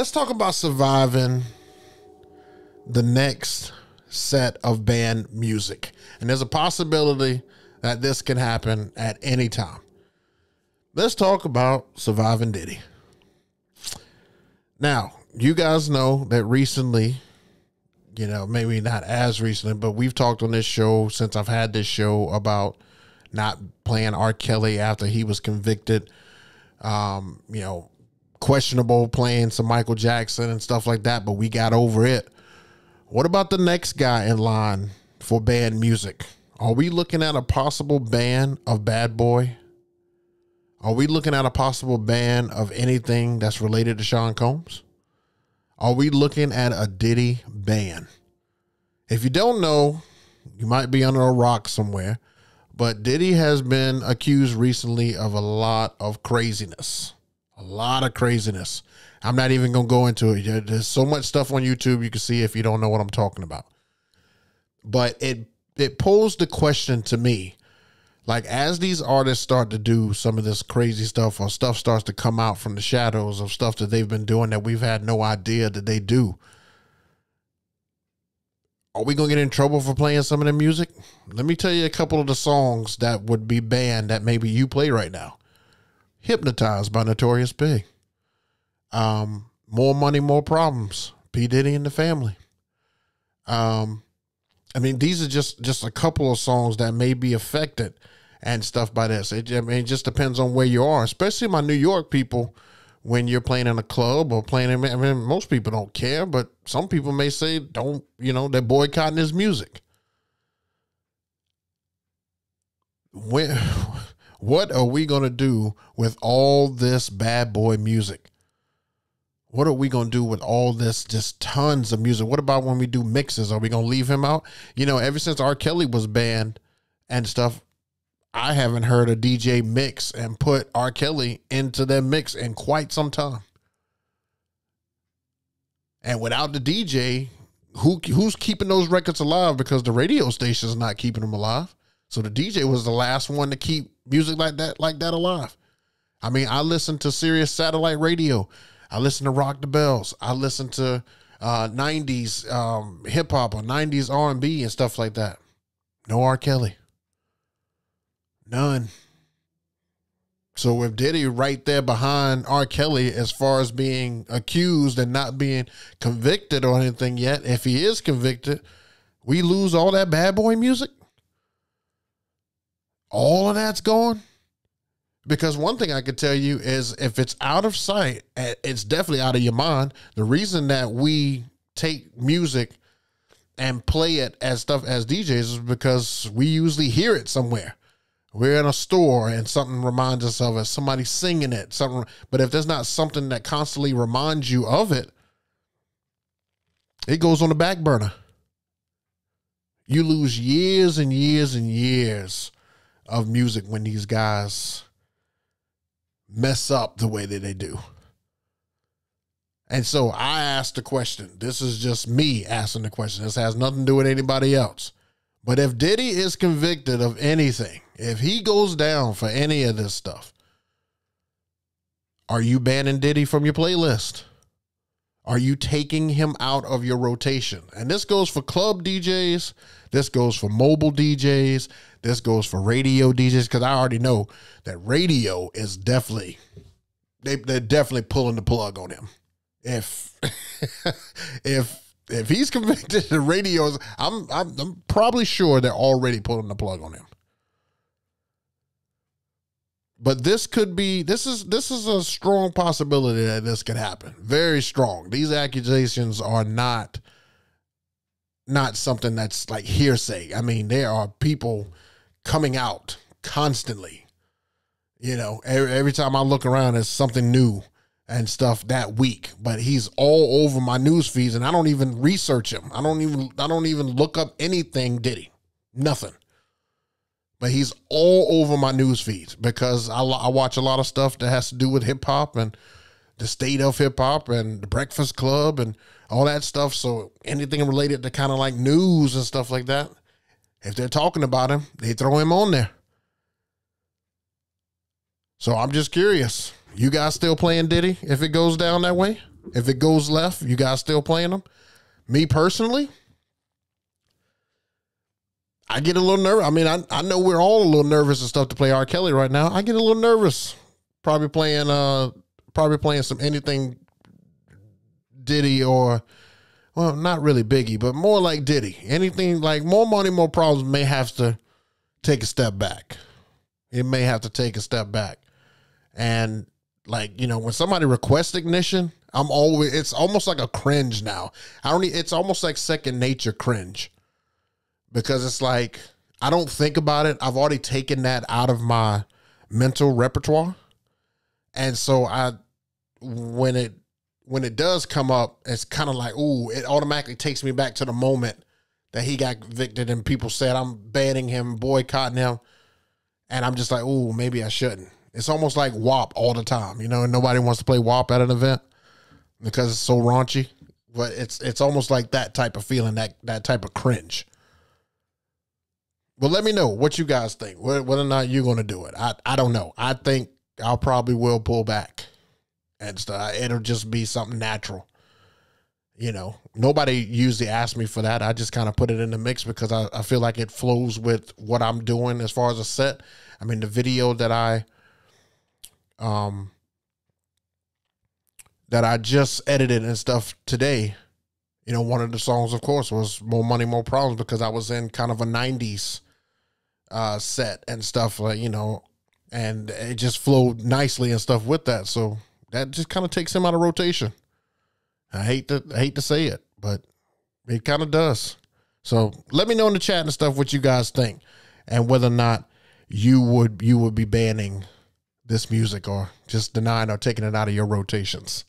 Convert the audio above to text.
Let's talk about surviving the next set of band music. And there's a possibility that this can happen at any time. Let's talk about surviving Diddy. Now, you guys know that recently, you know, maybe not as recently, but we've talked on this show since I've had this show about not playing R. Kelly after he was convicted. Um, you know, questionable playing some Michael Jackson and stuff like that, but we got over it. What about the next guy in line for band music? Are we looking at a possible ban of Bad Boy? Are we looking at a possible ban of anything that's related to Sean Combs? Are we looking at a Diddy ban? If you don't know, you might be under a rock somewhere, but Diddy has been accused recently of a lot of craziness. A lot of craziness. I'm not even going to go into it. There's so much stuff on YouTube you can see if you don't know what I'm talking about. But it it posed the question to me like as these artists start to do some of this crazy stuff or stuff starts to come out from the shadows of stuff that they've been doing that we've had no idea that they do are we going to get in trouble for playing some of the music let me tell you a couple of the songs that would be banned that maybe you play right now hypnotized by notorious big um more money more problems p diddy and the family um I mean, these are just just a couple of songs that may be affected and stuff by this. It, I mean, it just depends on where you are, especially my New York people. When you're playing in a club or playing, in, I mean, most people don't care, but some people may say, "Don't," you know, they're boycotting his music. When, what are we gonna do with all this bad boy music? what are we going to do with all this just tons of music? What about when we do mixes? Are we going to leave him out? You know ever since r. Kelly was banned and stuff i haven't heard a dj mix and put r. Kelly into their mix in quite some time. And without the dj who who's keeping those records alive? Because the radio station's not keeping them alive so the dj was the last one to keep music like that like that alive i mean i listen to sirius satellite radio I listen to Rock the Bells. I listen to uh, 90s um, hip hop or 90s R&B and stuff like that. No R. Kelly. None. So with Diddy right there behind R. Kelly as far as being accused and not being convicted or anything yet, if he is convicted, we lose all that bad boy music. All of that's gone. Because one thing I could tell you is if it's out of sight, it's definitely out of your mind. The reason that we take music and play it as stuff as DJs is because we usually hear it somewhere. We're in a store and something reminds us of it. Somebody singing it, something. But if there's not something that constantly reminds you of it, it goes on the back burner. You lose years and years and years of music when these guys mess up the way that they do. And so I asked the question. This is just me asking the question. This has nothing to do with anybody else. But if Diddy is convicted of anything, if he goes down for any of this stuff, are you banning Diddy from your playlist? Are you taking him out of your rotation? And this goes for club DJs, this goes for mobile DJs, this goes for radio DJs because I already know that radio is definitely they they're definitely pulling the plug on him. If if if he's convicted, the radios I'm, I'm I'm probably sure they're already pulling the plug on him. But this could be this is this is a strong possibility that this could happen. Very strong. These accusations are not not something that's like hearsay. I mean, there are people coming out constantly. You know, every, every time I look around, there's something new and stuff that week. But he's all over my news feeds, and I don't even research him. I don't even I don't even look up anything. Diddy? Nothing. But he's all over my news feeds because I, I watch a lot of stuff that has to do with hip hop and the state of hip hop and the Breakfast Club and all that stuff. So anything related to kind of like news and stuff like that, if they're talking about him, they throw him on there. So I'm just curious. You guys still playing Diddy if it goes down that way? If it goes left, you guys still playing them? Me personally, I get a little nervous. I mean, I, I know we're all a little nervous and stuff to play R. Kelly right now. I get a little nervous. Probably playing uh probably playing some anything Diddy or well, not really Biggie, but more like Diddy. Anything like more money, more problems may have to take a step back. It may have to take a step back. And like, you know, when somebody requests ignition, I'm always it's almost like a cringe now. I don't it's almost like second nature cringe. Because it's like I don't think about it. I've already taken that out of my mental repertoire. And so I when it when it does come up, it's kind of like, ooh, it automatically takes me back to the moment that he got convicted and people said I'm banning him, boycotting him. And I'm just like, ooh, maybe I shouldn't. It's almost like WAP all the time, you know, and nobody wants to play WAP at an event because it's so raunchy. But it's it's almost like that type of feeling, that that type of cringe. Well, let me know what you guys think, whether or not you're going to do it. I, I don't know. I think I'll probably will pull back and. It'll just be something natural. You know, nobody usually asks me for that. I just kind of put it in the mix because I, I feel like it flows with what I'm doing as far as a set. I mean, the video that I um that I just edited and stuff today, you know, one of the songs, of course, was More Money, More Problems because I was in kind of a 90s uh, set and stuff, like, you know, and it just flowed nicely and stuff with that. So that just kind of takes him out of rotation. I hate to I hate to say it, but it kind of does. So let me know in the chat and stuff what you guys think, and whether or not you would you would be banning this music or just denying or taking it out of your rotations.